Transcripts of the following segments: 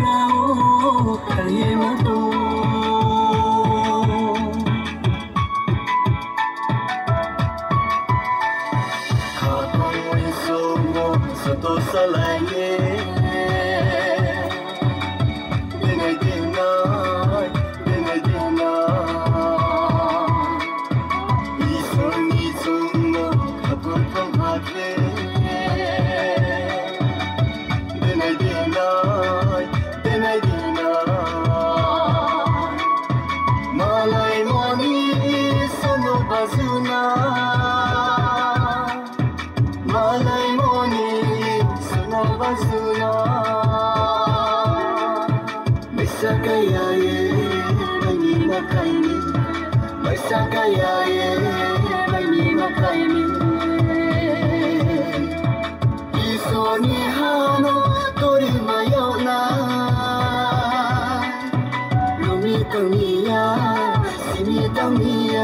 ಧರವೋ ಕೈಯನದು Satu salah 等你呀，思念等你呀，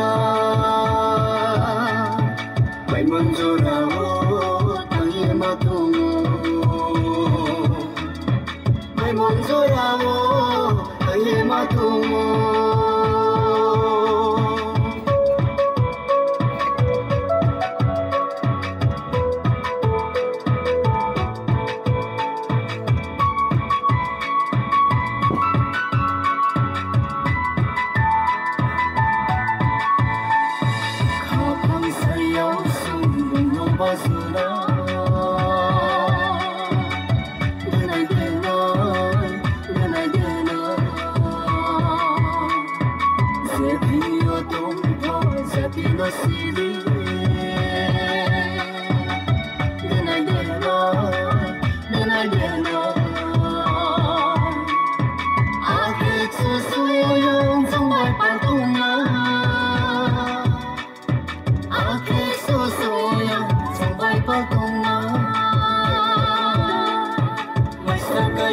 为梦阻挠。